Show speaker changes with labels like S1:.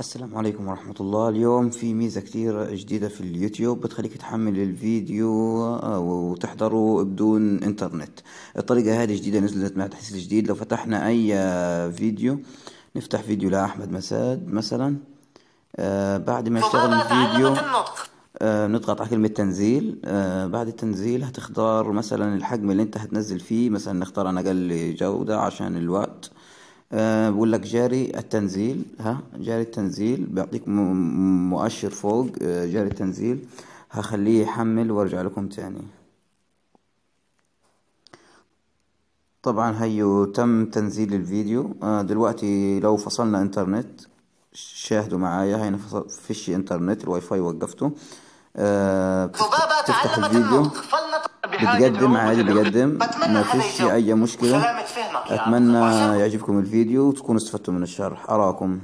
S1: السلام عليكم ورحمة الله. اليوم في ميزة كتير جديدة في اليوتيوب بتخليك تحمل الفيديو آه، وتحضره بدون إنترنت. الطريقة هذه جديدة نزلت مع تحديث جديد. لو فتحنا أي فيديو نفتح فيديو لأحمد مساد مثلا. آه بعد ما يشتغل الفيديو آه نضغط على كلمة تنزيل. آه بعد التنزيل هتختار مثلا الحجم اللي أنت هتنزل فيه. مثلا نختار أنا أقل جودة عشان الوقت. أه بقول لك جاري التنزيل ها جاري التنزيل بيعطيك مؤشر فوق أه جاري التنزيل. هخليه يحمل وارجع لكم تاني. طبعا هيو تم تنزيل الفيديو. أه دلوقتي لو فصلنا إنترنت شاهدوا معايا هنا فيش إنترنت الواي فاي وقفته. أه تفتح الفيديو. بتقدم عادي بيقدم ما فيش أي مشكلة. أتمنى يعجبكم الفيديو وتكونوا استفدتوا من الشرح. أراكم.